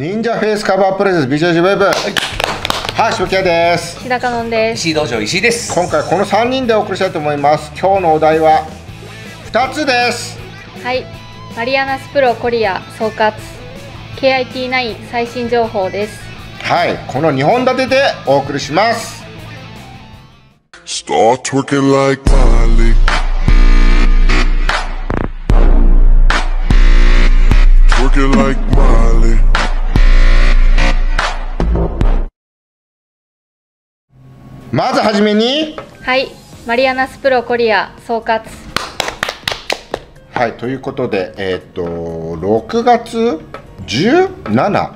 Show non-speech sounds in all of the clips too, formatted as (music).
忍者フェイスカバープレゼンス BJJ ウェブはい下木屋です。日高のんです。石井道場石井です。今回この3人でお送りしたいと思います。今日のお題は2つです。はい、マリアナスプロコリア総括。KIT9 最新情報です。はい。この2本立てでお送りします。Start twerking like Miley. Twerking like まずはじめにはい、マリアナスプロコリア総括。はいということでえーっと6月17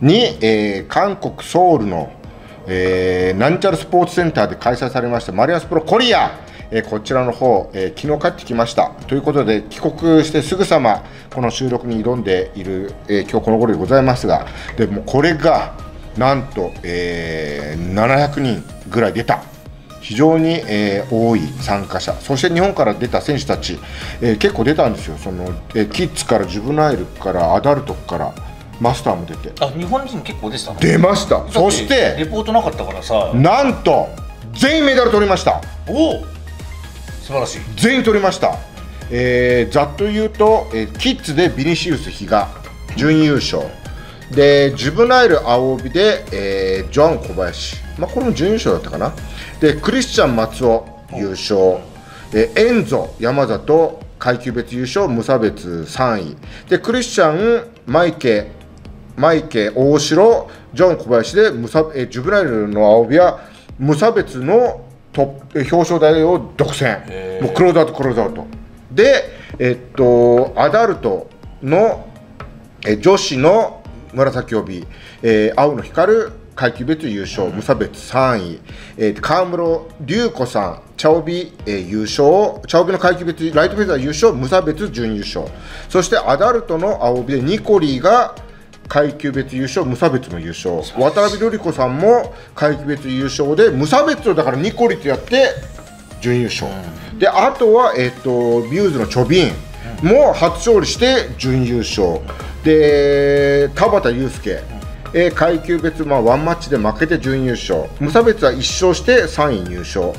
に、えー韓国ソウルの、えーなんちゃらスポーツセンターで開催されましたマリアンスプロコリア、えーこちらの方、えー昨日帰ってきました。ということで帰国してすぐさまこの収録に挑んでいる、えー今日この頃でございますがでもこれがなんと、えー700人ぐらい出た。非常に、えー多い参加者。そして日本から出た選手たち、えー結構出たんですよ。その、えーキッズからジュブナイルからアダルトからマスターも出て。あ日本人結構でしたね出ました。そしてレポートなかったからさ。なんと全員メダル取りました。おお素晴らしい。全員取りました、えーざっと言うと、えーキッズでビニシウス比嘉準優勝でジュブナイル青帯で、えージョアン小林、まあ、これも準優勝だったかな。でクリスチャン松尾優勝、えーエンゾ山里階級別優勝無差別3位。でクリスチャンマイケマイケ大城ジョン小林で無差えジュブナイルの青帯は無差別のト表彰台を独占。もうクローズアウトクローズアウト。でえっとアダルトのえ女子の紫帯、えー青野光階級別優勝、無差別3位、えー、川室龍子さん、茶帯、えー優勝、茶帯の階級別ライトフェザー優勝、無差別準優勝、そしてアダルトの青帯でニコリーが階級別優勝、無差別も優勝、渡辺瑠璃子さんも階級別優勝で、無差別をだからニコリとやって準優勝、であとは、えっとビューズのチョビンも初勝利して準優勝で田畑祐介、えー階級別、まあ、ワンマッチで負けて準優勝。無差別は1勝して3位入賞。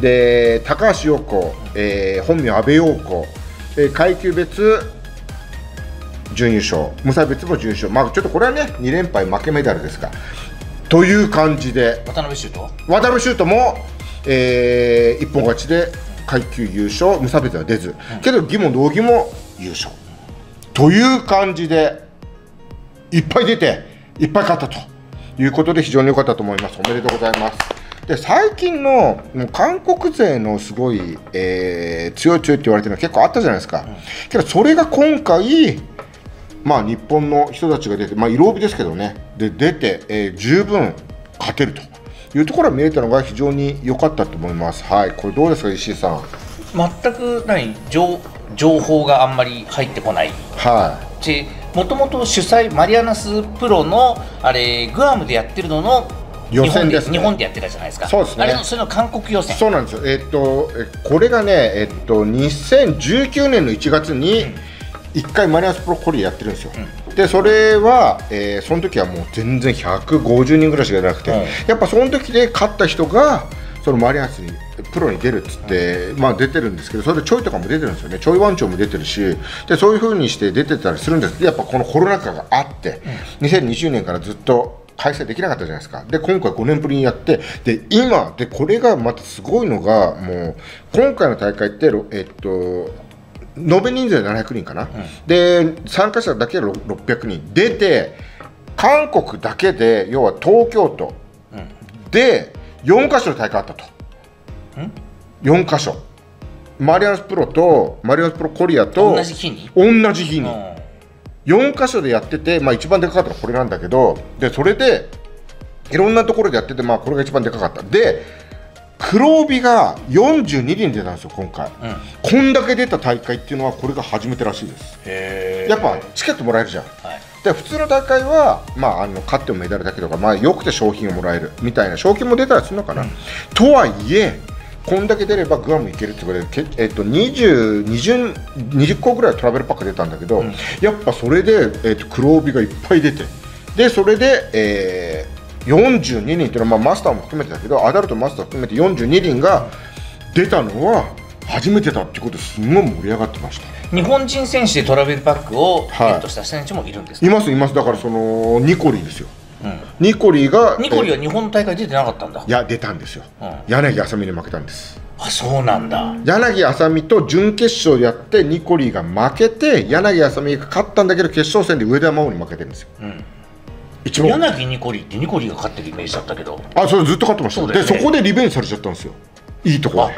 で高橋陽子、えー本名阿部陽子、えー階級別準優勝。無差別も準優勝。まあちょっとこれはね2連敗負けメダルですかという感じで。渡辺修斗？渡辺修斗も、えー一本勝ちで階級優勝。無差別は出ず、けど義も道義も優勝という感じでいっぱい出ていっぱい勝ったと。いうことで非常に良かったと思います。おめでとうございます。で最近の韓国勢のすごい、えー強い強いって言われてるのは結構あったじゃないですか、けどそれが今回まあ、日本の人たちが出て、まあ、色帯ですけどね、で出て、えー十分勝てると。いうところが見えたのが非常に良かったと思います。はい、これどうですか、石井さん。全く何情情報があんまり入ってこない。はでもともと主催マリアナスプロのあれグアムでやってるのの予選ですね。日本でやってたじゃないですか。そうですね。あれのそれの韓国予い、選。そうなんですよ。えっと、えこれがね、えっと、2019年の1月に1回マリアンスプロコリアやってるんですよ。でそれは、えーその時はもう全然150人ぐらいしかいなくて、うん。やっぱその時で勝った人がそのマリアンスにプロに出るっつって、まあ出てるんですけどそれでちょいとかも出てるんですよね。ちょい番長も出てるしでそういう風にして出てたりするんです。でやっぱこのコロナ禍があって、2020年からずっと開催できなかったじゃないですか。で今回5年ぶりにやってで今でこれがまたすごいのがもう今回の大会ってろえっと延べ人数で700人かな、で参加者だけで600人。出て韓国だけで要は東京都で4か所で大会あったと、4か所。マリアンスプロとマリアンスプロコリアと同じ日に？同じ日に、うん。4箇所でやってて、まあ、一番でかかったのはこれなんだけどでそれでいろんなところでやってて、まあ、これが一番でかかった。で黒帯が42人出たんですよ今回、こんだけ出た大会っていうのはこれが初めてらしいです。へやっぱチケットもらえるじゃん。はいで普通の大会は、まあ、あの勝ってもメダルだけとか、まあ、よくて賞品をもらえるみたいな賞金も出たりするのかな、とはいえこんだけ出ればグアム行けるってことで、けえっと、20, 20, 20個ぐらいトラベルパック出たんだけど、うん。やっぱそれで、えっと、黒帯がいっぱい出てでそれで、えー、42人っていうのは、まあ、マスターも含めてだけどアダルトマスター含めて42人が出たのは初めてだっていうことですんごい盛り上がってました日本人選手でトラベルパックをゲはい。ットした選手もいるんですか、いますいます。だからそのニコリーですよ。うん。ニコリーがニコリえは日本の大会出てなかったんだ？いや出たんですよ、うん。柳あさみに負けたんです。あそうなんだ。柳あさみと準決勝でやってニコリーが負けて柳あさみが勝ったんだけど決勝戦で上田真央に負けてるんですよ。うん。一番柳ニコリってニコリが勝ってるイメージだったけど。あそれずっと勝ってましたね。そこでリベンジされちゃったんですよいいとこ。ろあ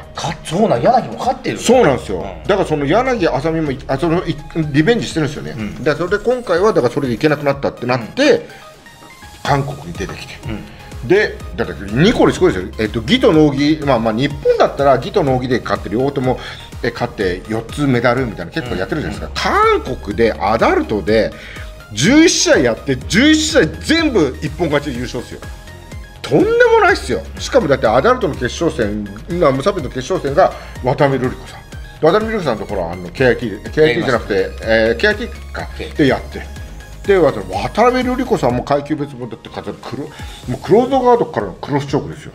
そうなん柳も勝ってるそうなんですよ、うん。だからその柳あさみもいあそのいリベンジしてるんですよね、ん。だからそれで今回はだからそれでいけなくなったってなって、韓国に出てきて、でだってニコリすごいですよ、えっと、義と農技、まあ、まあ日本だったら義と農技で勝って両方ともえ勝って4つメダルみたいな結構やってるじゃないですか、韓国でアダルトで11試合やって11試合全部一本勝ちで優勝ですよとんでもないっすよ。しかもだってアダルトの決勝戦まあ無差別の決勝戦が渡辺瑠璃子さん。渡辺瑠璃子さんのところはあの KIT, KIT じゃなくて、えー KIT か。でやって。で渡渡辺瑠璃子さんも階級別もだって勝って黒もうクローズドガードからのクロスチョークですよ、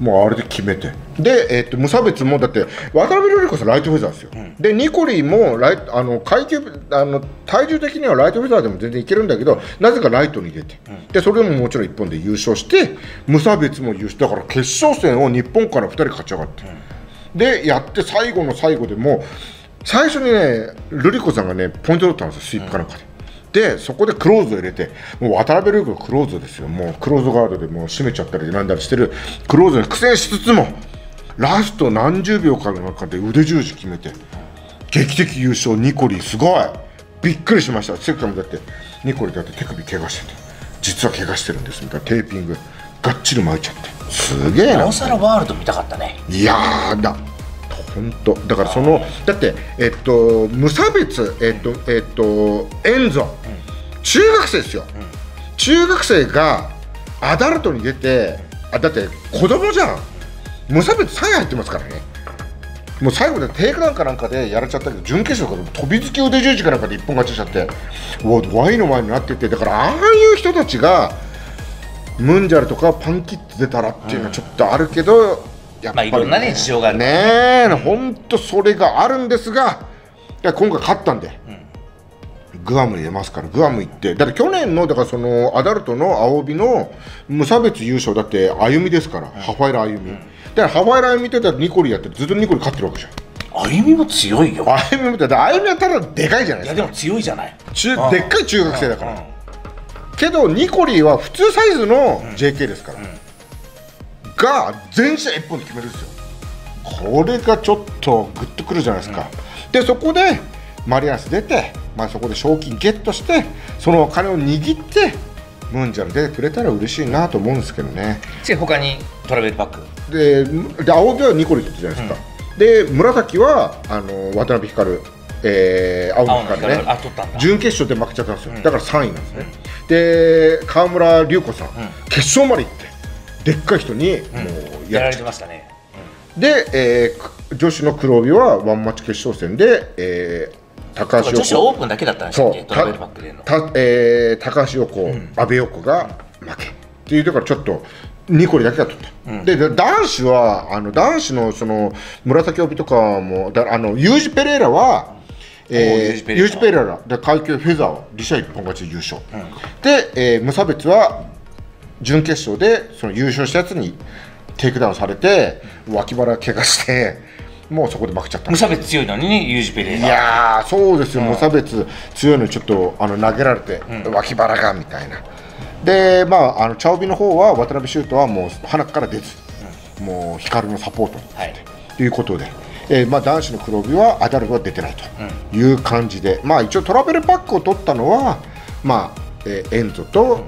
もうあれで決めて。で、えー、と無差別もだって渡辺瑠璃子さんライトフェザーですよ、でニコリーもライトあの階級あの体重的にはライトフェザーでも全然いけるんだけどなぜかライトに出て、でそれでももちろん1本で優勝して無差別も優勝だから決勝戦を日本から2人勝ち上がって、でやって最後の最後でもう最初にね瑠璃子さんがねポイント取ったんですよスイープかなんかで。でそこでクローズを入れてもう渡辺瑠璃子がクローズですよ。もうクローズガードでもう締めちゃったりなんだりしてるクローズに苦戦しつつもラスト何十秒かの中で腕十字決めて劇的優勝ニコリーすごい。びっくりしました。せっかくだってニコリーだって手首怪我してて実は怪我してるんです。みたいなテーピングがっちり巻いちゃって。すげえな。なおさらワールド見たかったね。いやーだ本当。だからそのだってえっと無差別えっとえっとエンゾ、中学生ですよ、中学生がアダルトに出てあだって子供じゃん。無差別3位入ってますからね。もう最後でテイクダウンかなんかでやられちゃったけど準決勝から飛びつき腕十字かなんかで一本勝ちしちゃってワイの前になっててだからああいう人たちがムンジアルとかパンキッズ出たらっていうのはちょっとあるけど、やっぱり、まあいろんなね事情があるねえ本当それがあるんですが今回勝ったんで、グアムに出ますから。グアム行って。だって去年のだからそのアダルトの青帯の無差別優勝。だって歩みですから、ハファイラ歩み、だからハファイラ歩みってたらニコリやってずっとニコリ勝ってるわけじゃん。あゆみも強いよ。歩みみたい。な歩みはただでかいじゃないですか。いやでも強いじゃない。中うんでっかい中学生だから、うん。けどニコリーは普通サイズの JK ですから、が全試合1本で決めるんですよ。これがちょっとグッとくるじゃないですか、でそこでマリアンス出て、まあ、そこで賞金ゲットしてそのお金を握ってムンジャル出てくれたら嬉しいなと思うんですけどね。で他にトラベルパック。でで青木はニコリー取ったじゃないですか、で紫はあの渡辺光えー、青青の木光ね準決勝で負けちゃったんですよ、うん。だから3位なんですね、で川村隆子さん、決勝まで行ってでっかい人にもうやられてましたね。で、えーく女子の黒帯はワンマッチ決勝戦で、えー高橋女子オープンだけだったんでしたそうっけトラベルパックでの。た、えー高橋陽子、阿部陽子が負け。っていうだからちょっとニコリだけが取った、うん。でで男子はあの男子のその紫帯とかもだあのユージ・ペレイラは、おーユーえー、ユージペレイラで階級フェザーはリシャ一本勝ちで優勝、うん。で、えー無差別は準決勝でその優勝したやつにテイクダウンされて脇腹怪我してもうそこで負けちゃった。無差別強いのにねユージペレいやーそうですよ、うん。無差別強いのにちょっとあの投げられて、うん。脇腹がみたいな。でまああの茶帯の方は渡辺修斗はもう鼻から出ず、もう光のサポート。はい。ということで、えーまあ、男子の黒帯はアダルトは出てないという感じで、まあ一応トラベルパックを取ったのはまあ、えーエンゾと、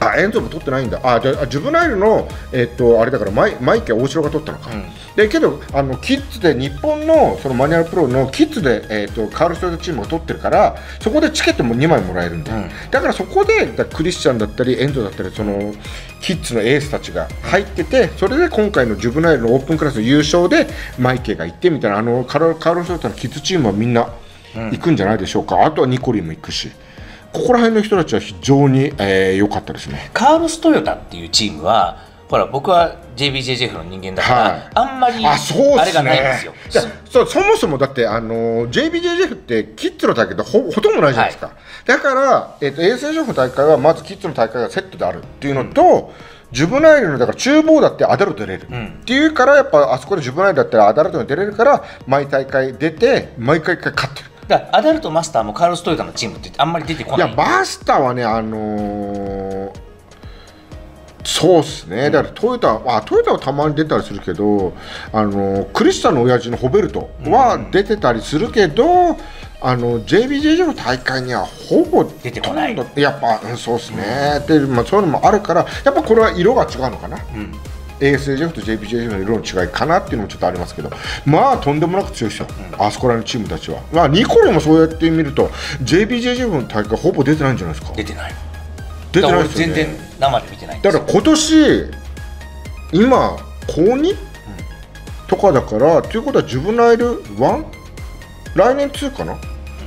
あエンゾも取ってないんだ。あじゃあジュブナイルの、えっとあれだからマイマイケは大城が取ったのか、うん。でけどあのキッズで日本のそのマニュアルプロのキッズで、えっとカールストーチームが取ってるからそこでチケットも2枚もらえるんだよ、うん。だからそこでだクリスチャンだったりエンゾだったりそのキッズのエースたちが入っててそれで今回のジュブナイルのオープンクラスの優勝でマイケが行ってみたいなあのカールカールストータのキッズチームはみんな行くんじゃないでしょうか、あとはニコリンも行くしここら辺の人たちは非常に良、えー良かったですね。カールストヨタっていうチームはほら僕は JBJJF の人間だから、はい。あんまりあそうあれがないんですよ。じゃそうそもそもだってあのー JBJJF ってキッズの大会ってほほとんどないじゃないですか、だから、えっと衛星情報の大会はまずキッズの大会がセットであるっていうのと、ジュブナイルのだから厨房だってアダルト出れる、ん。っていうからやっぱあそこでジュブナイルだったらアダルトに出れるから毎大会出て毎回勝ってるだアダルトマスターもカールストヨタのチームってあんまり出てこない。いやバスターはねあのーそうっすね、だからトヨタあトヨタはたまに出たりするけど、あのークリスタの親父のホベルトは出てたりするけど、あの JBJJ の大会にはほぼ出てこないやっぱうんそうっすね、でまあ、そういうのもあるからやっぱこれは色が違うのかな、ん ASAJF と JPJF の色の違いかなっていうのもちょっとありますけどまあとんでもなく強いですよ、あそこらのチームたちは、まあ、ニコルもそうやって見ると JPJF の大会ほぼ出てないんじゃないですか。出てない。出てないですよね。全然生で見てない。だから今年今高2、とかだからということはジュブナイル 1? 来年2かな？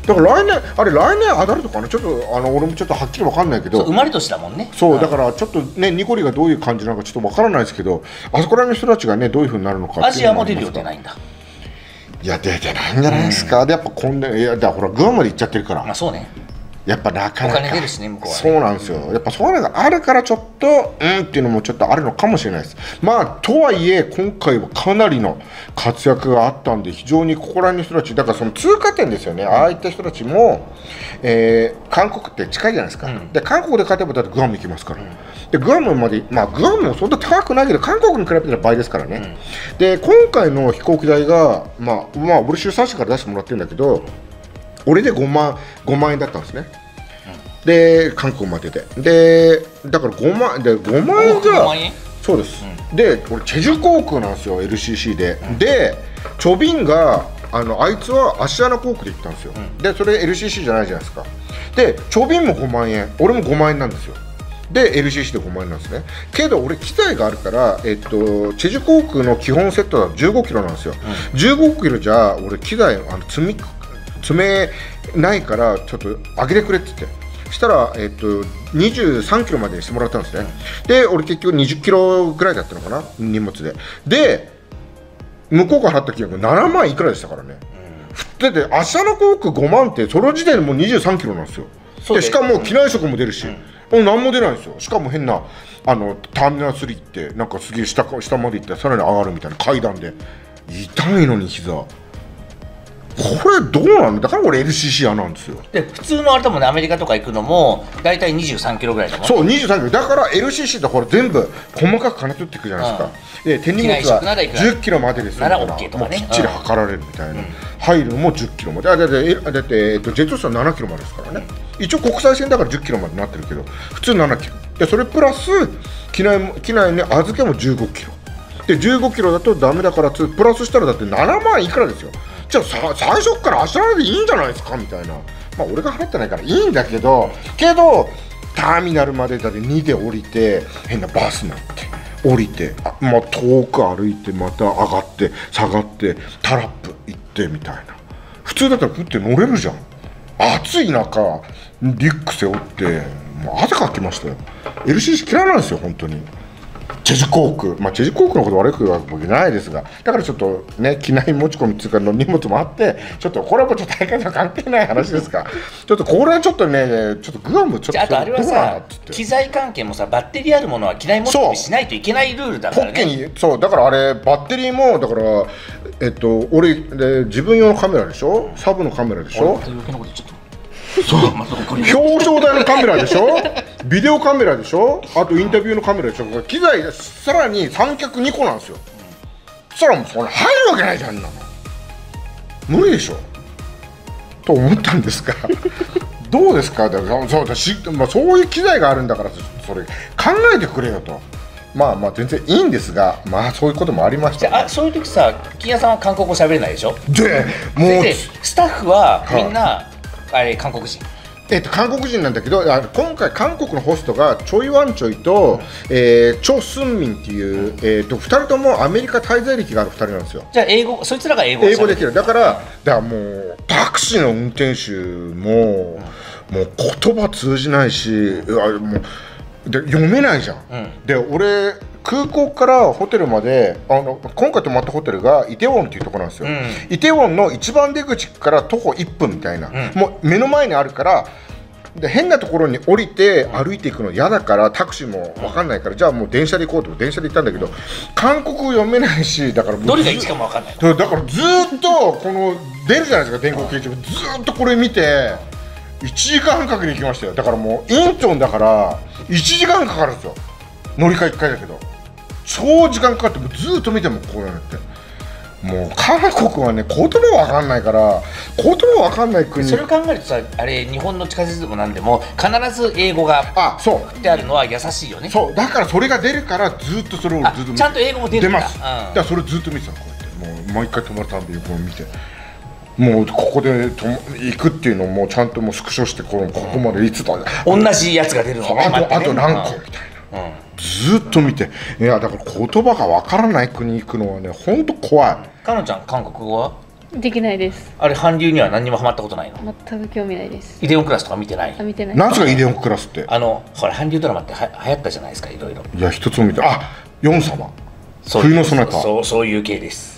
だから来年あれ来年アダルトかな？ちょっとあの俺もちょっとはっきりわかんないけど。生まれ年だもんね。そうだからちょっとねニコリがどういう感じなのかちょっとわからないですけどあそこら辺の人たちがねどういうふうになるのかアジアも出るよ予定ないんだ。いや出てないんじゃないですか、でやっぱこんないやだからほらグアムまで行っちゃってるから、まあそうねやっぱなかなか。お金出るしね向こうはね。そうなんですよ。やっぱそういうのがあるからちょっとうんっていうのもちょっとあるのかもしれないです。まあとはいえ今回はかなりの活躍があったんで非常にここら辺の人たちだからその通過点ですよね。ああいった人たちも、えー韓国って近いじゃないですか、うん。で韓国で勝てばだってグアム行きますから、でグアムまでまあグアムもそんな高くないけど韓国に比べたら倍ですからね、で今回の飛行機代がまあまあ俺主催者から出してもらってるんだけど俺で5万 ,5 万円だったんですね、で韓国までででだから5万で5万円じ5ゃ万円？そうです、で俺チェジュ航空なんですよ LCC で、でチョビンがあのあいつはアシアナ航空で行ったんですよ、でそれ LCC じゃないじゃないですか。でチョビンも5万円。俺も5万円なんですよ。で LCC で5万円なんですね。けど俺機材があるから、えっと、チェジュ航空の基本セットは15キロなんですよ、15キロじゃ俺機材あの積み積めないからちょっと上げてくれって言って。そしたら、えっと、23キロまでにしてもらったんですね、で俺結局20キロぐらいだったのかな荷物で。で向こうから払った金額7万いくらでしたからね、だってアシャナ航空5万ってその時点でもう23キロなんですよ。ででしかも機内食も出るし、もう何も出ないんですよ。しかも変なあのターミナル3ってなんかすげえ下か下まで行ってさらに上がるみたいな階段で。痛いのに膝これどうなのだ？から俺 LCC 嫌なんですよ。で普通のあれだもんね。アメリカとか行くのも大体23キロぐらいだもんそう23キロ。だから LCC ってこれ全部細かく金取っていくじゃないですか、で手荷物はいくら10キロまでですなら OK ね。もうきっちり測られるみたいな、入るのも10キロまで。あだってえだって、えっと、ジェットスター7キロまでですからね、一応国際線だから10キロまでなってるけど普通7キロ。でそれプラス機内も機内に預けも15キロ。で15キロだとダメだからつプラスしたらだって7万いくらですよじゃあさ最初から足払いでいいんじゃないですか？みたいな。まあ俺が払ってないからいいんだけどけどターミナルまでだって2で降りて変なバス乗って降りてあ、まあ、遠く歩いてまた上がって下がってタラップ行ってみたいな。普通だったらふって乗れるじゃん。暑い中リュック背負ってもう汗かきましたよ。LCC 嫌いなんですよ本当に。チェジュ航空まあチェジュ航空のこと悪く言うわけないですがだからちょっとね機内持ち込みっていうかの荷物もあってちょっとこれはもうちょっと大会とは関係ない話ですがちょっとこれはちょっとねちょっとグアムちょっとああとあれはさ機材関係もさバッテリーあるものは機内持ち込みしないといけないルールだからね。にそうだからあれバッテリーもだからえっと俺で自分用のカメラでしょ？サブのカメラでしょ？そう。表彰台のカメラでしょ？ビデオカメラでしょ？あとインタビューのカメラでしょ？機材さらに三脚2個なんですよ。そしたらもうそれ入るわけないじゃんなの無理でしょ？と思ったんですが (laughs) どうですか？だからそうだし、まあ、そういう機材があるんだからそれ考えてくれよと。まあまあ全然いいんですがまあそういうこともありました、じゃああそういう時さ金谷さんは韓国語喋れないでしょ？でもうでスタッフはみんな、あれ韓国人。えっと、韓国人なんだけどあ今回韓国のホストがチョイ・ワンチョイと、えーチョ・スンミンっていう、えー、と2人ともアメリカ滞在歴がある2人なんですよ。じゃあ英語そいつらが英語英語できる。だかららだからもうタクシーの運転手も、もう言葉通じないしうわもうで読めないじゃん、うん。で俺空港からホテルまであの今回泊まったホテルがイテウォンっていうところなんですよ、うん。イテウォンの一番出口から徒歩1分みたいな、ん。もう目の前にあるからで変なところに降りて歩いていくの嫌だからタクシーも分かんないからじゃあもう電車で行こうと電車で行ったんだけど韓国語読めないしだからどれが一かも分かんないだからずーっとこの出るじゃないですか電光掲示板。ずーっとこれ見て1時間かけて行きましたよ。だからもうインチョンだから1時間かかるんですよ。乗り換え1回だけど。超時間かかってもうずーっと見てもこうなって。もう韓国はね言葉わかんないから言葉わかんない国。それを考えるとさあれ日本の地下鉄でも何でも必ず英語があそう。ってあるのは優しいよね。そう。だからそれが出るからずっとそれをあずっとちゃんと英語も出るんだ。ます、うん。だからそれずっと見てたのこうやって。もう毎回止まるたんびにこう見てもうここでと行くっていうのをもうちゃんともうスクショしてこのここまでいつだ？同じやつが出るのあとあと何個？みたいな、うんずっと見て。いやだから言葉がわからない国行くのはね本当怖い。かのちゃん韓国語は？できないです。あれ韓流には何にもハマったことないの？全く興味ないです。イデオンクラスとか見てない？あ見てない。なんすかイデオンクラスって？あのほら韓流ドラマっては流行ったじゃないですかいろいろ。いや一つも見て。あヨン様。そう冬のソナタ。そうそういう系です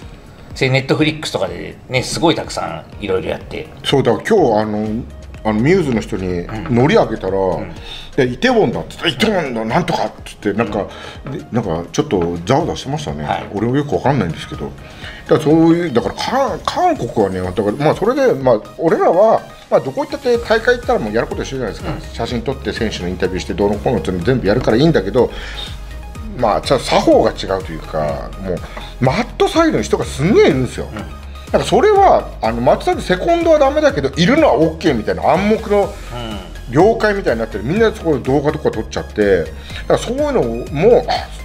それネットフリックスとかでねすごいたくさんいろいろやって。そうだから今日あのあのミューズの人に乗り上げたら「でイテウォンだ」っつって「イテウォンだなんとか」っつってなんかでなんかちょっとざわざわしてましたね、はい。俺もよくわかんないんですけど。だからそういうだから韓韓国はねだからまあそれでまあ俺らはまあどこ行ったって大会行ったらもうやること一緒じゃないですか、写真撮って選手のインタビューしてどうのこうのっていうの全部やるからいいんだけどまあ作法が違うというか、もうマットサイドの人がすんげえいるんですよ、なんかそれはあのマットサイドセコンドはダメだけどいるのは OK みたいな暗黙の了解みたいになってる。みんなそこで動画とか撮っちゃってだからそういうのもあ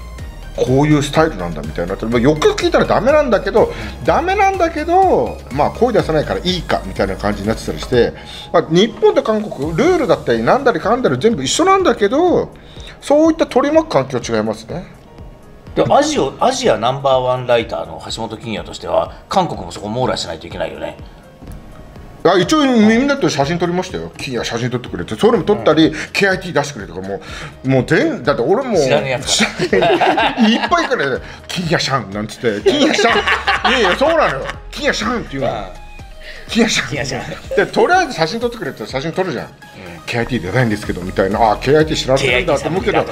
こういうスタイルなんだみたいになってる、まあ、よく聞いたらダメなんだけど、ダメなんだけどまあ声出さないからいいかみたいな感じになってたりして、まあ、日本と韓国ルールだったりなんだりかんだり全部一緒なんだけどそういった取り巻く環境違いますね。でアジアアジアナンバーワンライターの橋本金也としては韓国もそこ網羅しないといけないよね。あ一応みんなと写真撮りましたよ、金也写真撮ってくれて、それも撮ったり、KIT 出してくれとか、もう、もう全、だって俺も、知らねえやつ (laughs) いっぱいからね、金也シャンなんつって、金也シャン、(laughs) いやいや、そうなのよ、金也シャンっていうの、金也シャン、で、とりあえず写真撮ってくれって、写真撮るじゃん。KIT 出ないんですけどみたいな、あ KIT 知らないんだと思うけど、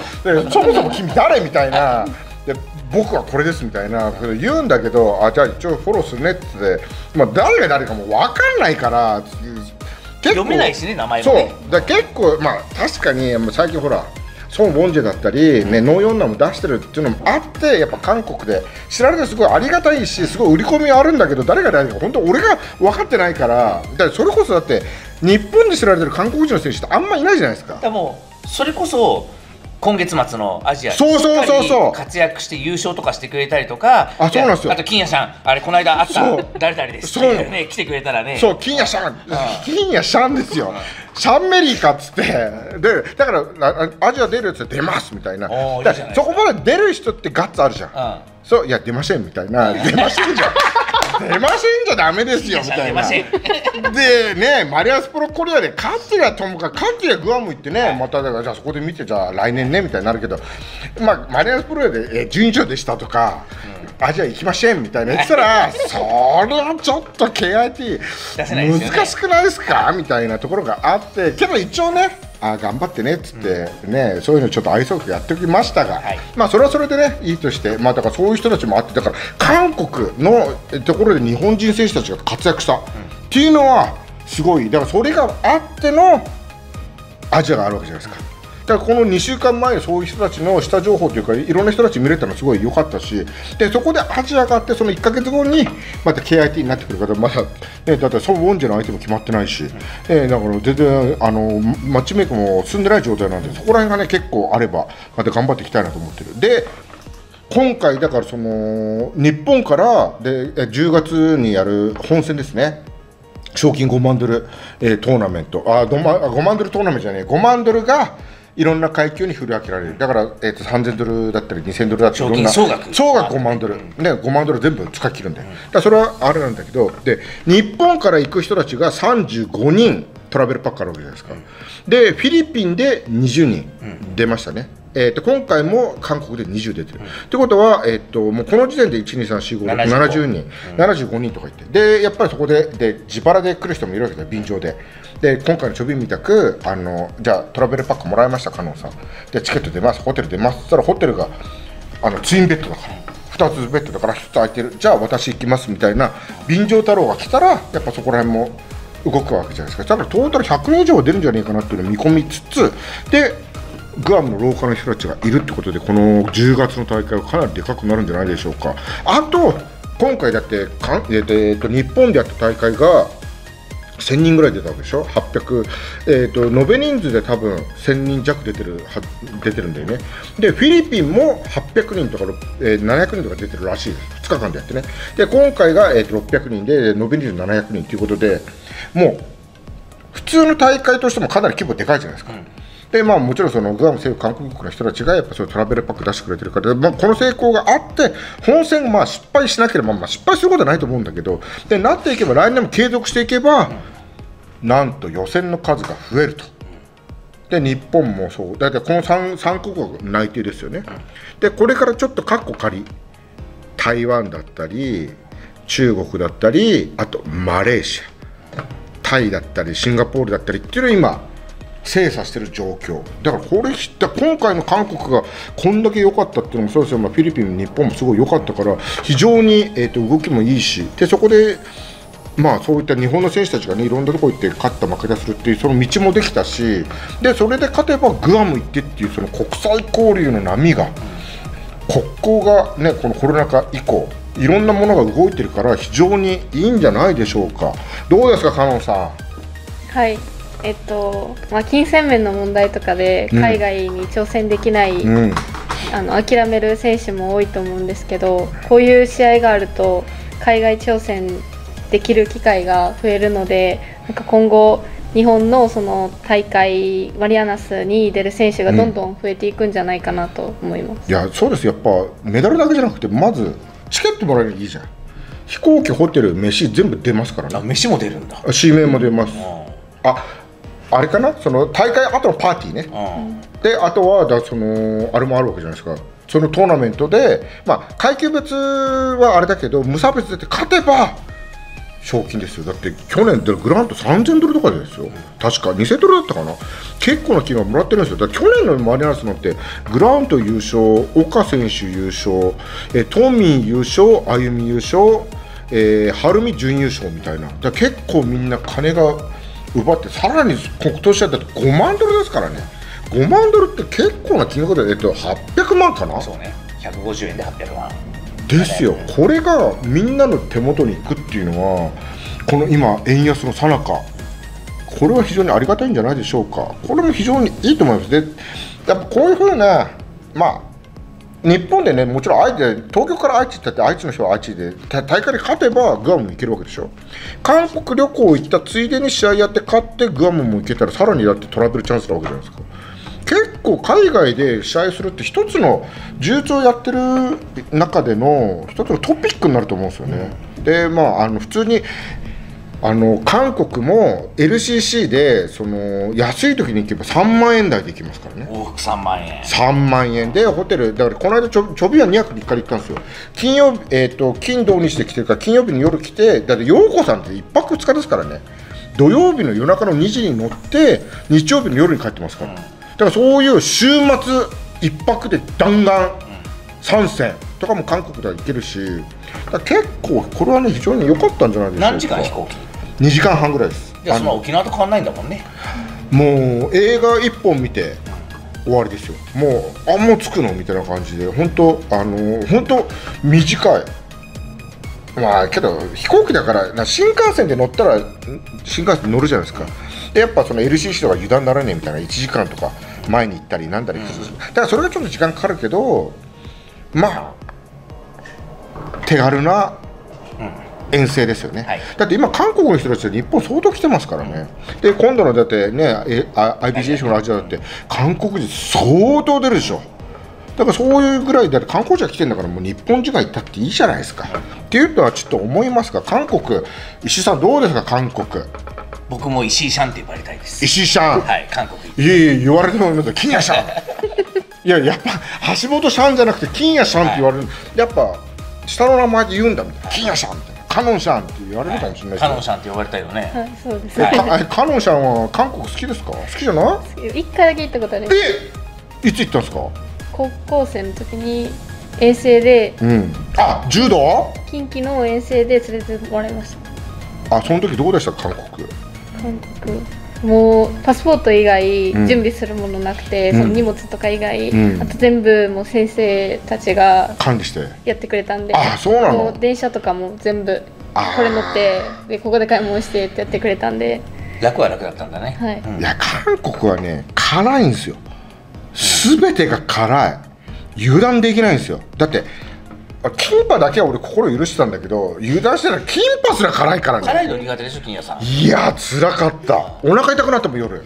そもそも君誰みたいな、で僕はこれですみたいな。言うんだけど、あじゃあ一応フォローするねって言って、まあ、誰が誰かも分かんないから、結構読めないしね名前もそう。ねだ結構まあ確かにまあ最近ほらソン・ウォンジェだったり、ね、ノーヨンナも出してるっていうのもあってやっぱ韓国で知られてすごいありがたいしすごい売り込みはあるんだけど誰が誰か本当俺が分かってないからだそれこそだって日本で知られてる韓国人の選手ってあんまいないじゃないですか。でもそれこそ今月末のアジアでそうそうそうそう。活躍して優勝とかしてくれたりとか。あそうなんですよ。あと金谷さんあれこの間会った誰々です。ってね来てくれたらね。そう金谷シャン金谷シャンですよ。シャンメリーかっつって。でだからあアジア出るやつ出ますみたいな。そこまで出る人ってガッツあるじゃん。うん。そういや出ませんみたいな。出ませんじゃ出ませんじゃダメですよみたいな。でねマリアスプロコリアで勝ってりゃともかく勝ってりゃグアム行ってねまただからじゃあそこで見てじゃあ来年ねみたいになるけどまあマリアスプロでえ準優勝でしたとか、アジア行きませんみたいな。言ってたらそれはちょっと KIT 難しくないですかみたいなところがあってけど一応ねあ頑張ってねっつって、ねそういうのちょっと愛想よくやっておきましたが、はい。まあそれはそれでねいいとしてまあだからそういう人たちもあってだから韓国のところで日本人選手たちが活躍した、っていうのはすごい。だからそれがあってのアジアがあるわけじゃないですかだからこの2週間前そういう人たちの下情報というかいろんな人たち見れたのすごい良かったしでそこでアジアがあってその1か月後にまた KIT になってくるからまだ、ね、だってソン・ウォンジェの相手も決まってないし、えーだから全然あのマッチメイクも進んでない状態なんでそこら辺がね結構あればまた頑張っていきたいなと思ってる。で今回だからその日本からで10月にやる本戦ですね。賞金5万ドル、えートーナメント。あ5万5万ドルトーナメントじゃない5万ドルがいろんな階級に振り分けられる。だから、えー、と3000ドルだったり2000ドルだったりいろんな総額。総額5万ドル、ね、5万ドル全部使い切るんだよ、だからそれはあれなんだけどで日本から行く人たちが35人トラベルパックあるわけじゃないですか、でフィリピンで20人出ましたね、えー、と今回も韓国で20出てる、ってことは、えー、ともうこの時点で12345 70人、75人とか言って。でやっぱりそこでで自腹で来る人もいるわけだよ便乗でで今回のちょびみたくあのじゃあトラベルパックもらいましたカノンさん。でチケット出ますホテル出ます。そしたらホテルがあのツインベッドだから2つベッドだから1つ空いてる。じゃあ私行きますみたいな便乗太郎が来たらやっぱそこら辺も動くわけじゃないですか。だからトータル100人以上出るんじゃないかなっていうのを見込みつつでグアムのローカルの人たちがいるってことでこの10月の大会はかなりでかくなるんじゃないでしょうか。あと今回だってかん、えーと日本でやった大会が1000人ぐらい出たわけでしょ？800、えー、と延べ人数で多分1000人弱出てるは出てるんだよね。でフィリピンも800人とか、えー700人とか出てるらしいです。2日間でやってね。で今回が、えー、と600人で延べ人数700人ということでもう普通の大会としてもかなり規模でかいじゃないですか、でまあ、もちろんそのグアム政府韓国の人たちがやっぱそういうトラベルパック出してくれてるから、まあ、この成功があって本戦まあ失敗しなければ、まあ、失敗することはないと思うんだけどでなっていけば来年も継続していけば、なんと予選の数が増えると。で日本もそう大体この 3, 3国が内定ですよね、でこれからちょっとカッコ仮台湾だったり中国だったりあとマレーシアタイだったりシンガポールだったりっていうのを今精査している状況。だからこれ知った今回の韓国がこんだけ良かったっていうのもそうですよ、まあ、フィリピン日本もすごい良かったから非常に、えー、と動きもいいしでそこでまあそういった日本の選手たちがねいろんなところ行って勝った負けたするっていうその道もできたしでそれで勝てばグアム行ってっていうその国際交流の波が国交がねこのコロナ禍以降いろんなものが動いてるから非常にいいんじゃないでしょうか。どうですかカノンさん？はい。えっとまあ、金銭面の問題とかでうん。海外に挑戦できない、うん。あの諦める選手も多いと思うんですけどこういう試合があると海外挑戦できる機会が増えるのでなんか今後日本のその大会マリアナスに出る選手がどんどん増えていくんじゃないかなと思います。いやそうです。やっぱメダルだけじゃなくてまずチケットもらえるばいいじゃん。飛行機ホテル飯全部出ますからね。あ飯も出るんだ。指名も出ます。うああれかな？その大会後のパーティーね。んうん。であとはだそのあれもあるわけじゃないですか。そのトーナメントで、まあ、階級別はあれだけど無差別で勝てば賞金ですよ。だって去年でグラント3000ドルとかですよ。確か2000ドルだったかな。結構な金額もらってるんですよ。だ去年のマリナスなんてグラント優勝岡選手優勝えトミー優勝歩み優勝えー、晴海準優勝みたいな。だ結構みんな金が奪ってさらに今年はだって5万ドルですからね。5万ドルって結構な金額で、えっと、800万かな？そうね。150円で800万。ですよ。これがみんなの手元に行くっていうのはこの今円安の最中これは非常にありがたいんじゃないでしょうか。これも非常にいいと思います。でやっぱこういうふうなまあ日本でねもちろん愛知で東京から愛知って言ったって愛知の人は愛知で大会に勝てばグアムも行けるわけでしょ韓国旅行行ったついでに試合やって勝ってグアムも行けたらさらにだってトラベルチャンスなわけじゃないですか結構海外で試合するって一つの重調やってる中での一つのトピックになると思うんですよね。でまああの普通にあの韓国も LCC でその安い時に行けば3万円台で行きますからね。往復3万円。3万円。でホテルだからこの間ちょちょびは2泊3日で行ったんですよ。金曜日、えー、と金土日で来てるから金曜日の夜来てだって陽子さんって1泊2日ですからね。土曜日の夜中の2時に乗って日曜日の夜に帰ってますから、だからそういう週末1泊で弾丸参戦とかも韓国では行けるし。結構これはね非常に良かったんじゃないでしょうか。何時間飛行機？2時間半ぐらいです。いやそんな沖縄と変わんないんだもんね。もう映画1本見て終わりですよ。もうあもう着くのみたいな感じで。本当あの本当短い。まあけど飛行機だからな新幹線で乗ったらん新幹線乗るじゃないですか。でやっぱその LCC とか油断ならねえみたいな1時間とか前に行ったりなんだり、だからそれがちょっと時間かかるけどまあ手軽な遠征ですよね、はい。だって今韓国の人たちは日本相当来てますからね。で今度のだってねえあ IBJ のアジアだって韓国人相当出るでしょ。だからそういうぐらいだって観光地が来てんだからもう日本人が行ったっていいじゃないですか、っていうのはちょっと思いますが韓国石井さんどうですか韓国。僕も石井シャンって呼ばれたいです。石井さん、はい韓国いえいえ言われてもいます金谷さん。(laughs) いややっぱ橋本さんじゃなくて金谷さんって言われる、やっぱ下の名前で言うんだみたいな。金谷さんみたいなカノンさんって言われるかもしれないカノンシャンって呼ばれたよね、はいそうです。けどえかえカノンさんは韓国好きですか？好きじゃない？一回だけ行ったことあります。えいつ行ったんですか？高校生の時に遠征でうん。あ柔道？近畿の遠征で連れてもらいました。あその時どうでした？韓国。韓国もうパスポート以外うん。準備するものなくて、うん。その荷物とか以外、うん。あと全部もう先生たちが管理して。やってくれたんであそうなの？電車とかも全部これ乗ってでここで買い物してってやってくれたんで。楽は楽だったんだね、はい。うん。いや韓国はね辛いんですよ。全てが辛い。油断できないんですよ。だってあキンパだけは俺心許してたんだけど油断してたらキンパすら辛いからね。辛いの苦手でしょ金谷さん。いや辛かった。お腹痛くなったもん夜。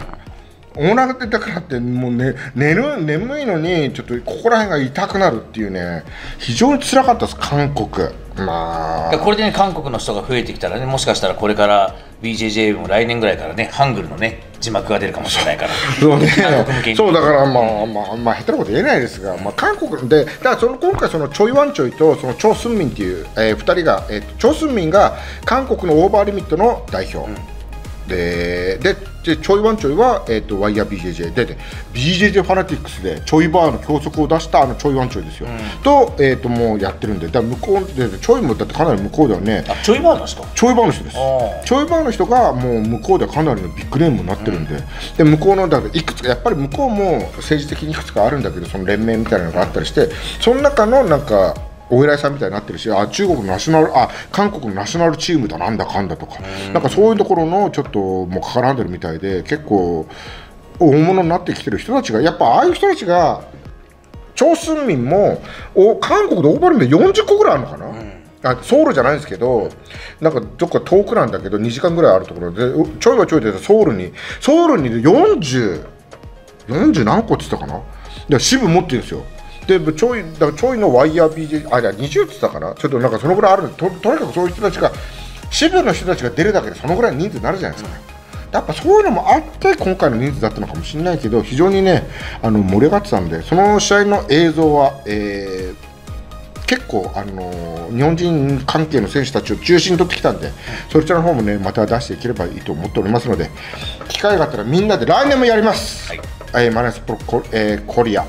お腹痛くなってもう、ね、寝る眠いのにちょっとここら辺が痛くなるっていうね非常に辛かったです韓国。まあ。これでね韓国の人が増えてきたらねもしかしたらこれから BJJ も来年ぐらいからねハングルのね字幕が出るかもしれないから。(laughs) そうね。そうだからまあまあまあ下手なこと言えないですが、まあ、韓国でだからその今回そのチョイワンチョイとそのチョ・スンミンっていう、えー、2人が、えーとチョ・スンミンが韓国のオーバーリミットの代表、でででチョイワンチョイは、えー、とワイヤー BJJ でで BJJ ファナティックスでチョイバーの教則を出したあのチョイワンチョイですよ、と,、えー、ともうやってるんでだ向こうでチョイもだってかなり向こうではねあちょいバーの人？ちょいバーの人です。ちょいバーの人がもう向こうでかなりのビッグネームになってるんで,、で向こうのだいくつかやっぱり向こうも政治的にいくつかあるんだけどその連盟みたいなのがあったりしてその中のなんかお偉いさんみたいになってるしあ中国のナショナルあ韓国のナショナルチームだなんだかんだとか、なんかそういうところのちょっともう絡んでるみたいで結構大物になってきてる人たちがやっぱああいう人たちが朝鮮民もお韓国でオーバーリミット40個ぐらいあるのかな、あソウルじゃないんですけどなんかどっか遠くなんだけど2時間ぐらいあるところでうちょいはちょいでソウルにソウルに4040何個って言ってたかな？で支部持ってるんですよでちょいだからちょいのワイヤー BJ あじゃあ20って言ってたかな？ちょっとなんかそのぐらいあるととにかくそういう人たちが支部の人たちが出るだけでそのぐらいの人数になるじゃないですか、やっぱそういうのもあって今回の人数だったのかもしれないけど非常にねあの盛り上がってたんでその試合の映像は、えー結構、あのー日本人関係の選手たちを中心に取ってきたんで、そちらの方もねまた出していければいいと思っておりますので機会があったらみんなで来年もやります、はい。えーマネスプロコ,、えーコリア、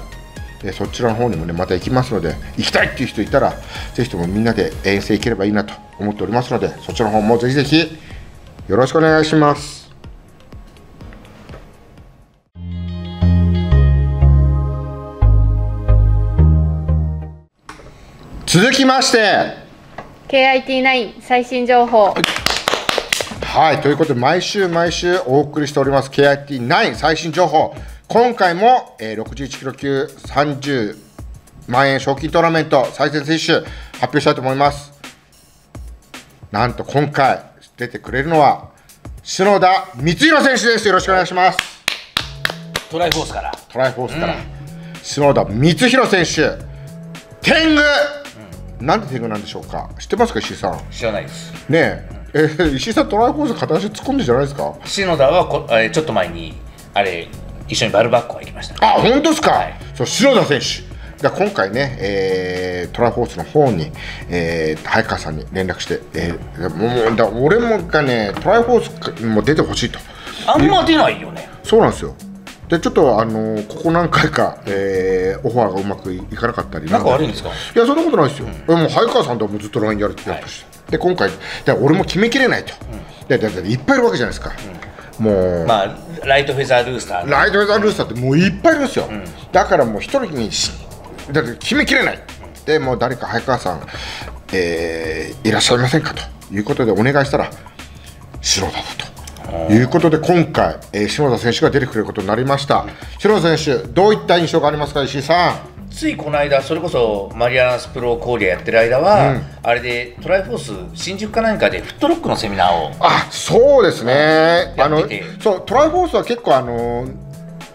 えーそちらの方にもねまた行きますので行きたいっていう人いたらぜひともみんなで遠征行ければいいなと思っておりますのでそちらの方もぜひぜひよろしくお願いします。続きまして KIT9 最新情報。はい、ということで毎週毎週お送りしております KIT9 最新情報今回も、えー61キロ級30万円賞金トーナメント再戦選手発表したいと思います。なんと今回出てくれるのは篠田光弘選手です。よろしくお願いします。トライフォースから。トライフォースから、篠田光弘選手。天狗、なんで天狗なんでしょうか？知ってますか石井さん？知らないです。ねえ。えー石井さんトライフォース片足突っ込んでんじゃないですか？篠田はこあれちょっと前にあれ一緒にバルバッコは行きましたね。あ本当ですか、はい。そう篠田選手。が今回ね、えートライフォースの方に、えー早川さんに連絡して、えーもうだ俺もがねトライフォースも出てほしいと。あんま出ないよね。そうなんですよ。でちょっとあのーここ何回か、えーオファーがうまくいかなかったりなんか。悪いんですか？いやそんなことないですよ、もう早川さんとはもうずっと LINE やるってやっした、で今回で俺も決めきれないと、でででいっぱいいるわけじゃないですか、もう、まあライトフェザールースターライトウェザールースターってもういっぱいいるんですよ、だからもう一人にしだって決めきれない、でもう誰か早川さん、えーいらっしゃいませんか？ということでお願いしたら篠田だと。いうことで今回、えー篠田選手が出てくれることになりました。篠田選手どういった印象がありますか？石井さんついこの間それこそマリアナスプロコーリアやってる間は、あれでトライフォース新宿か何かでフットロックのセミナーを。あそうですね、あのそうトライフォースは結構あの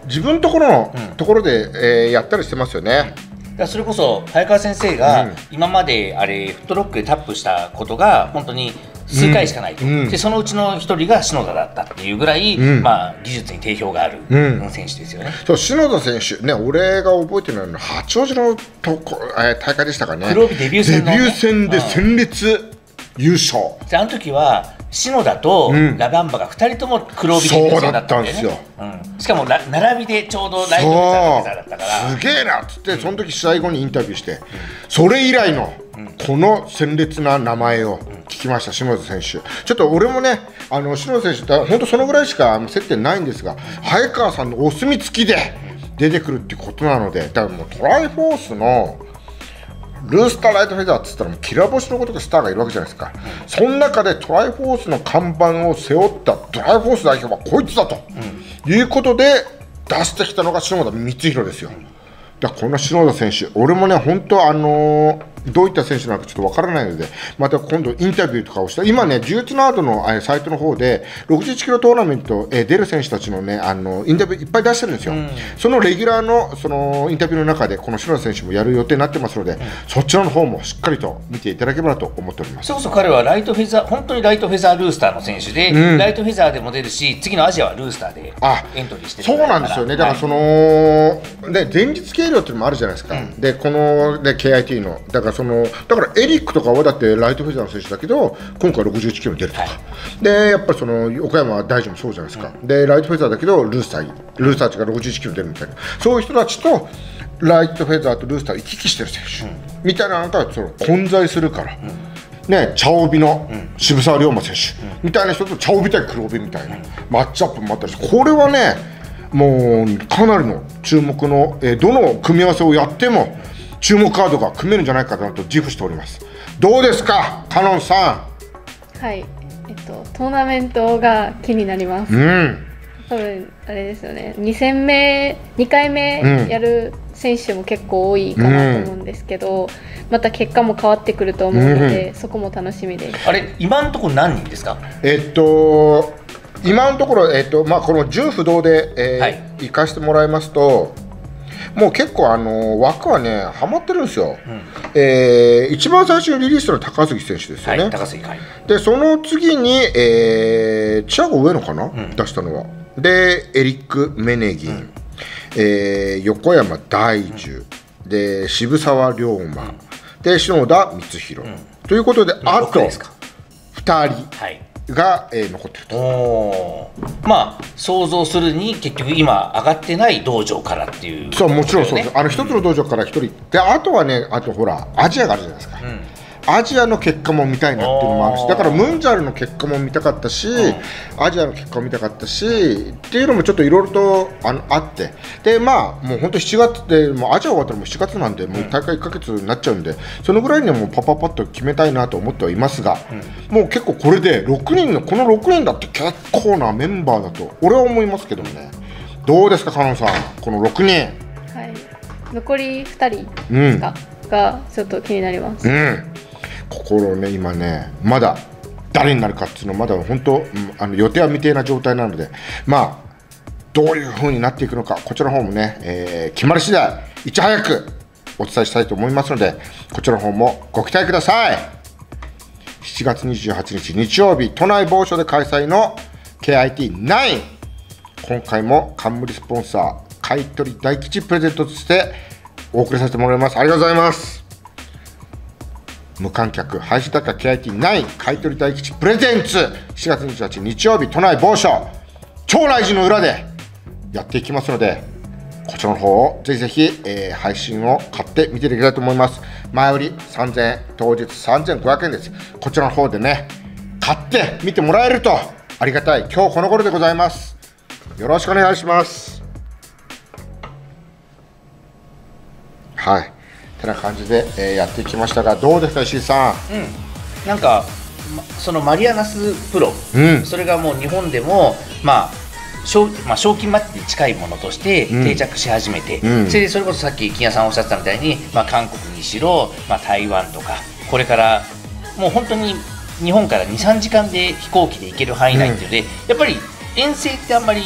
自分のところの、ところで、えーやったりしてますよね。だそれこそ早川先生が今まであれフットロックでタップしたことが本当に数回しかないと、うん。でそのうちの一人が篠田だったっていうぐらい、ん。まあ、技術に定評がある、うん。選手ですよね。そう篠田選手ね、俺が覚えてるのは八王子のとこ、えー大会でしたかね。黒帯デビュー戦のね。デビュー戦でうん戦列優勝。であの時は篠田とん。ラバンバが2人とも黒帯デビュー戦だったんだよね。そうん、しかもら並びでちょうどライトだったから。すげえなっつって、その時試合後にインタビューして、それ以来のこの鮮烈な名前を聞きました、篠田選手。ちょっと俺もね、あの篠田選手って、本当そのぐらいしか接点ないんですが、早川さんのお墨付きで出てくるってことなので、だからもうトライフォースのルースターライトフェザーって言ったらもうキラ星のことがスターがいるわけじゃないですか、その中でトライフォースの看板を背負ったトライフォース代表はこいつだと、いうことで出してきたのが篠田光弘ですよ。だからこの篠田選手、俺もね、本当、あのーどういった選手なのかちょっとわからないので、また今度、インタビューとかをした、今ね、呪術ナードのえーサイトの方で、61キロトーナメント、えー出る選手たちのね、あのインタビューいっぱい出してるんですよ、そのレギュラーのそのインタビューの中で、この篠田選手もやる予定になってますので、そちらの方もしっかりと見ていただければと思っております。それこそ彼はライトフェザー本当にライトフェザールースターの選手で、うん。ライトフェザーでも出るし次のアジアはルースターであエントリーしてる。そうなんですよね、だからその、の、で前日計量っていうのもあるじゃないですか、でこので KIT の、だからその、だからエリックとかはだってライトフェザーの選手だけど、今回61キロ出るとか、はい。でやっぱりその岡山大臣もそうじゃないですか、でライトフェザーだけど、ルースター、ルースター値が61キロ出るみたいな、そういう人たちと、ライトフェザーとルースターを行き来してる選手、みたいなのがその混在するから。ね、茶帯の渋沢龍馬選手、みたいな人と茶帯対黒帯みたいな、マッチアップもあったりしてこれはねもうかなりの注目の、えーどの組み合わせをやっても注目カードが組めるんじゃないかなと自負しております。どうですかカノンさはい、えっと、トーナメントが気になります。んうん。多分あれですよね。2戦目2回目うん。やる選手も結構多いかなと思うんですけど、また結果も変わってくると思うので、そこも楽しみで。すあれ今のところ何人ですか？えっと今のところ、えっとまあ、この純不動で、えーはい。行かしてもらいますともう結構あの枠はねはまってるんですよ、えー一番最初にリリースのは高杉選手ですよはね、い高杉海でその次に、えーチアゴ上野かな、出したのは。でエリック・メネギン、えー横山大樹、で渋沢龍馬、で篠田光弘、ということであ6とですか。2人。はいが、えー残ってると。まあ想像するに結局今上がってない道場からっていうそうもちろんそうです、ね。あの一つの道場から一人であとはねあとほらアジアがあるじゃないですか、んアジアの結果も見たいなっていうのもあるしだからムンジャルの結果も見たかったし、アジアの結果も見たかったしっていうのもちょっといろいろとあのあって。でまあもう本当7月でもうアジア終わったらもう7月なんでもう大会1か月になっちゃうんでそのぐらいにはもうパパパッと決めたいなと思ってはいますが、もう結構これで6人のこの6人だって結構なメンバーだと俺は思いますけどもね。どうですかカノンさんこの6人。はい、残り2人ですか、がちょっと気になります、うん、心ね今ね。まだ誰になるかっていうのまだ本当、あの予定は未定な状態なので。まあどういう風になっていくのかこちらの方もね、えー決まり次第いち早くお伝えしたいと思いますのでこちらの方もご期待ください。7月28日日曜日都内某所で開催の KIT9 今回も冠スポンサー買取大吉プレゼントとしてお送りさせてもらいます。ありがとうございます。無観客配信高 KIT9 買取大吉プレゼンツ。4月28日日曜日都内某所。超来寺の裏でやっていきますのでこちらの方をぜひぜひ、えー配信を買って見ていただきたいと思います。前売り3000円当日3500円です。こちらの方でね買って見てもらえるとありがたい今日この頃でございます。よろしくお願いします。はい。てな感じで、えーやってきましたがどうですか石井さん？うん、なんかまそのマリアナスプロ、うん。それがもう日本でもまあ賞まあ、賞金マッチに近いものとしてうん。定着し始めて、うん。それでそれこそさっき金谷さんおっしゃってたみたいに、まあ、韓国にしろ、まあ、台湾とかこれからもう本当に日本から23時間で飛行機で行ける範囲内っていうので、やっぱり遠征ってあんまり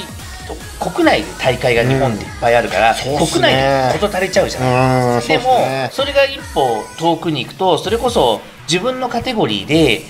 国内で大会が日本でいっぱいあるから、そうっす国ね内で事足れちゃうじゃないうんそうでもねそれが一歩遠くに行くとそれこそ自分のカテゴリーで、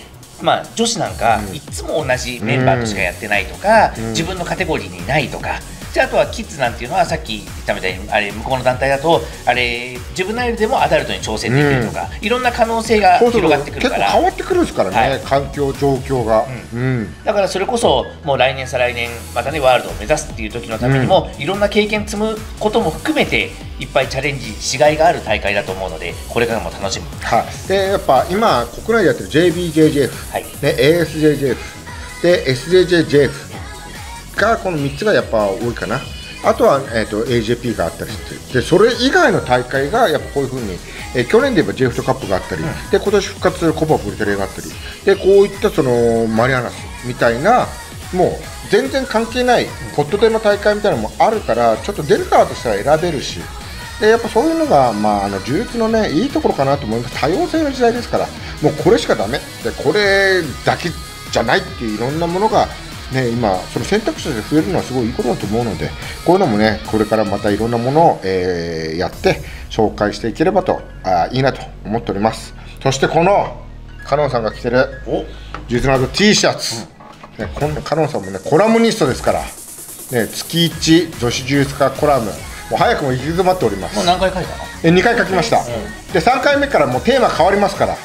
まあ、女子なんかうん。いつも同じメンバーとしかやってないとか、うん。自分のカテゴリーにないとか。じゃああとはキッズなんていうのはさっき言ったみたいにあれ向こうの団体だとあれ自分なりでもアダルトに挑戦できるとか、いろんな可能性が広がってくる結構から変わってくるんですからね、はい。環境状況が。うん、だからそれこそもう来年再来年またねワールドを目指すっていう時のためにも、いろんな経験積むことも含めていっぱいチャレンジしがいがある大会だと思うのでこれからも楽しみはい、でやっぱ今国内でやってる JBJJF、はい。ね、ASJJF で SJJJF がこの3つがやっぱ多いかな。あとは、えー、と AJP があったりして。でそれ以外の大会がやっぱこういうふうに、えー去年で言えば JF トカップがあったり、で今年復活するコパブリテレがあったり。でこういったそのマリアナスみたいなもう全然関係ないポットでの大会みたいなのもあるからちょっと出る側としては選べるし。でやっぱそういうのが、まあ、あの充実のねいいところかなと思います。多様性の時代ですから。もうこれしかダメ。でこれだけじゃないっていういろんなものが、ね、今その選択肢で増えるのはすごいいいことだと思うのでこういうのもねこれからまたいろんなものを、えーやって紹介していければとあいいなと思っております。そしてこのカノンさんが着てるお。実の T シャツ、ね、こんなカノンさんもねコラムニストですから、ね、月1女子柔術家コラム。もう早くも行き詰まっております。もう何回書いたの？え2回書きました、で3回目からもうテーマ変わりますから、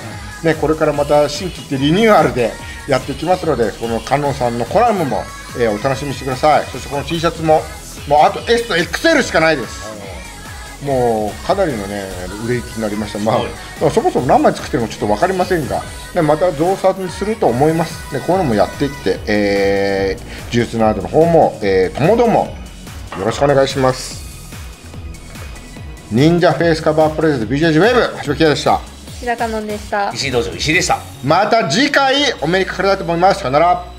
ね、これからまた新規ってリニューアルでやっていきますのでこのカノンさんのコラムも、えーお楽しみにしてください。そしてこの T シャツももうあと S と XL しかないです。もうかなりのね売れ行きになりました、まあそもそも何枚作ってるのかちょっと分かりませんが、ね、また増産すると思います、ね、こういうのもやっていって、えー、ジュースナードの方も、えー、ともどもよろしくお願いします。忍者フェイスカバープレゼント BJG ウェーブ橋本でした白香音でした。石井道場石井でした。また次回お目にかかりたいと思います。さよなら。